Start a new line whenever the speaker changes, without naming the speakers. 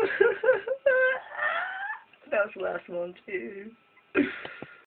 that was the last one too.